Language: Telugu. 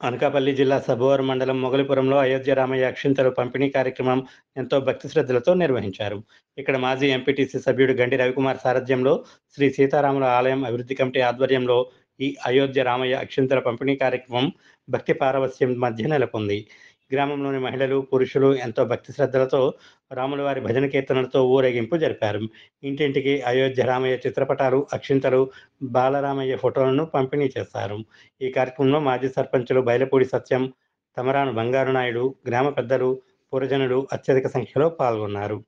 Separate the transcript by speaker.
Speaker 1: అనకాపల్లి జిల్లా సబోవరం మండలం మొగలిపురంలో అయోధ్య రామయ్య అక్షింతలు పంపిణీ కార్యక్రమం ఎంతో భక్తి శ్రద్ధలతో నిర్వహించారు. ఇక్కడ మాజీ ఎంపీటీసీ సభ్యుడు గండి రవికుమార్ సారథ్యంలో శ్రీ సీతారాముల ఆలయం అభివృద్ధి కమిటీ ఆధ్వర్యంలో ఈ అయోధ్య రామయ్య అక్షింతల పంపిణీ కార్యక్రమం భక్తి పారవస్యం మధ్య నెలకొంది. గ్రామంలోని మహిళలు పురుషులు ఎంతో భక్తి శ్రద్ధలతో రాముల వారి భజన కీర్తనలతో ఊరేగింపు జరిపారు. ఇంటింటికి అయోధ్య రామయ్య చిత్రపటాలు అక్షింతలు బాలరామయ్య ఫోటోలను పంపిణీ చేశారు. ఈ కార్యక్రమంలో మాజీ సర్పంచులు బైలపూడి సత్యం తమరాను బంగారు నాయుడు గ్రామ పెద్దలు పురజనులు అత్యధిక సంఖ్యలో పాల్గొన్నారు.